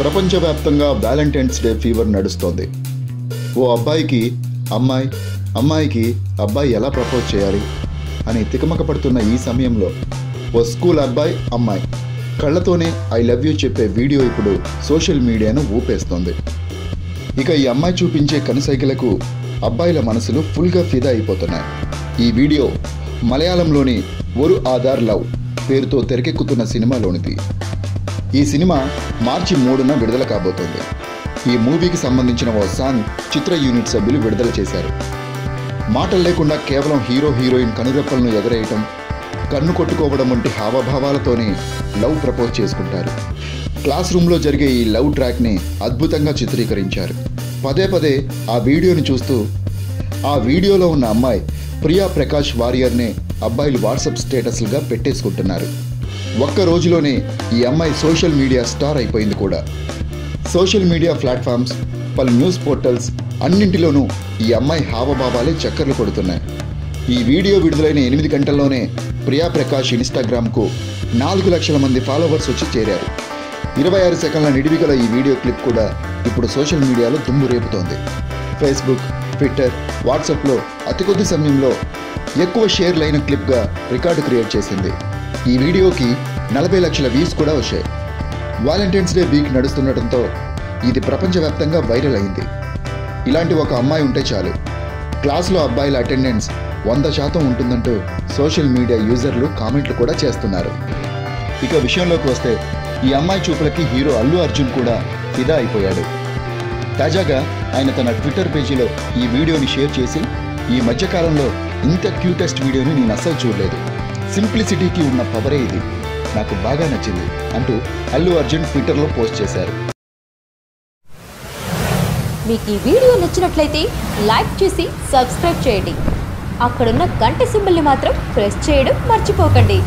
ప్రపంచవ్యాప్తంగా Valentine's day fever నడుస్తోంది. ఓ అబ్బాయికి అమ్మాయి అమ్మాయికి అబ్బాయి ఎలా ప్రపోజ్ చేయాలి? అని తికమక పడుతున్న ఈ సమయంలో ఓ స్కూల్ అబ్బాయి అమ్మాయి కళ్ళతోనే ఐ లవ్ యూ చెప్పే వీడియో ఇప్పుడు సోషల్ మీడియాను ఊపేస్తోంది. ఇక ఈ అమ్మాయి చూపించే కనుసైకిలకు అబ్బాయిల మనసులు ఫుల్గా ఫిదా అయిపోతున్నాయి. ఈ వీడియో మలయాళంలోని ఒరు ఆధార్ లవ్ పేరుతో తెరకెక్కుతున్న సినిమాలోనిది. ఈ సినిమా మార్చి మూడున విడుదల కాబోతోంది. ఈ మూవీకి సంబంధించిన ఓ సాంగ్ చిత్ర యూనిట్ సభ్యులు విడుదల చేశారు. మాటలు లేకుండా కేవలం హీరో హీరోయిన్ కనురెప్పలను ఎగరేయటం కన్ను కొట్టుకోవడం వంటి హావభావాలతోనే లవ్ ప్రపోజ్ చేసుకుంటారు. క్లాస్ రూమ్లో జరిగే ఈ లవ్ ట్రాక్ని అద్భుతంగా చిత్రీకరించారు. పదే పదే ఆ వీడియోని చూస్తూ ఆ వీడియోలో ఉన్న అమ్మాయి ప్రియా ప్రకాష్ వారియర్నే అబ్బాయిలు వాట్సాప్ స్టేటస్లుగా పెట్టేసుకుంటున్నారు. ఒక్క రోజులోనే ఈ అమ్మాయి సోషల్ మీడియా స్టార్ అయిపోయింది కూడా. సోషల్ మీడియా ప్లాట్ఫామ్స్ పలు న్యూస్ పోర్టల్స్ అన్నింటిలోనూ ఈ అమ్మాయి హావభావాలే చక్కర్లు కొడుతున్నాయి. ఈ వీడియో విడుదలైన ఎనిమిది గంటల్లోనే ప్రియా ప్రకాష్ ఇన్స్టాగ్రామ్కు నాలుగు లక్షల మంది ఫాలోవర్స్ వచ్చి చేరారు. ఇరవై ఆరు సెకండ్ల నిడివిగల ఈ వీడియో క్లిప్ కూడా ఇప్పుడు సోషల్ మీడియాలో దుమ్ము రేపుతోంది. ఫేస్బుక్ ట్విట్టర్ వాట్సాప్లో అతి కొద్ది సమయంలో ఎక్కువ షేర్లైన క్లిప్గా రికార్డు క్రియేట్ చేసింది. ఈ వీడియోకి నలభై లక్షల వ్యూస్ కూడా వచ్చాయి. వాలంటైన్స్ డే వీక్ నడుస్తుండటంతో ఇది ప్రపంచవ్యాప్తంగా వైరల్ అయింది. ఇలాంటి ఒక అమ్మాయి ఉంటే చాలు. క్లాస్లో అబ్బాయిల అటెండెన్స్ వంద శాతం ఉంటుందంటూ సోషల్ మీడియా యూజర్లు కామెంట్లు కూడా చేస్తున్నారు. ఇక విషయంలోకి వస్తే ఈ అమ్మాయి చూపులకి హీరో అల్లు అర్జున్ కూడా ఫిదా అయిపోయాడు. తాజాగా ఆయన తన ట్విట్టర్ పేజీలో ఈ వీడియోని షేర్ చేసి ఈ మధ్యకాలంలో ఇంత క్యూటెస్ట్ వీడియోని నేను అస్సలు చూడలేదు. సింప్లిసిటీకి ఉన్న పవరే ఇది. నాకు బాగా నచ్చింది అంటూ అల్లు అర్జున్ ట్విట్టర్లో పోస్ట్ చేశారు. మీకు ఈ వీడియో నచ్చినట్లయితే లైక్ చేసి సబ్స్క్రైబ్ చేయండి. అక్కడున్న గంట సింబల్ని మాత్రం ప్రెస్ చేయడం మర్చిపోకండి.